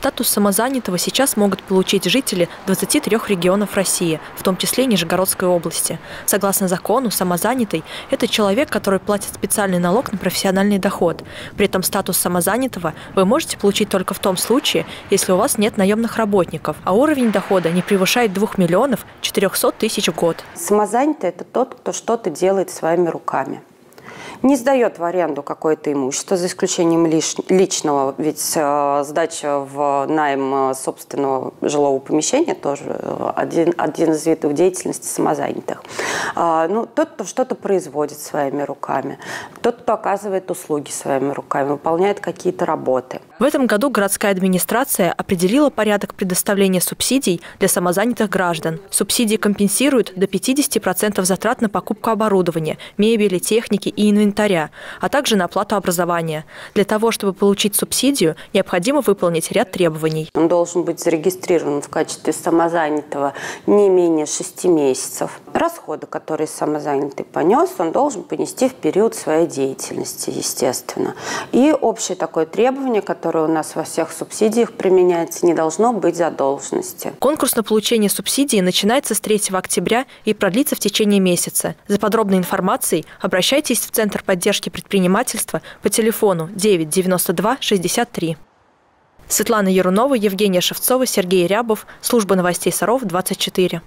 Статус самозанятого сейчас могут получить жители 23 регионов России, в том числе Нижегородской области. Согласно закону, самозанятый – это человек, который платит специальный налог на профессиональный доход. При этом статус самозанятого вы можете получить только в том случае, если у вас нет наемных работников, а уровень дохода не превышает 2 миллионов 400 тысяч в год. Самозанятый – это тот, кто что-то делает своими руками не сдает в аренду какое-то имущество, за исключением лиш, личного, ведь э, сдача в найм э, собственного жилого помещения тоже э, один, один из видов деятельности самозанятых. А, ну, тот, кто что-то производит своими руками, тот, кто оказывает услуги своими руками, выполняет какие-то работы. В этом году городская администрация определила порядок предоставления субсидий для самозанятых граждан. Субсидии компенсируют до 50% затрат на покупку оборудования, мебели, техники и инвентаря, а также на оплату образования. Для того, чтобы получить субсидию, необходимо выполнить ряд требований. Он должен быть зарегистрирован в качестве самозанятого не менее 6 месяцев. Расходы, которые самозанятый понес, он должен понести в период своей деятельности, естественно. И общее такое требование, которое у нас во всех субсидиях применяется, не должно быть задолженности. Конкурс на получение субсидии начинается с 3 октября и продлится в течение месяца. За подробной информацией обращайтесь в Центр поддержки предпринимательства по телефону 9 92 63. Светлана Ярунова, Евгения Шевцова, Сергей Рябов. Служба новостей Саров, 24.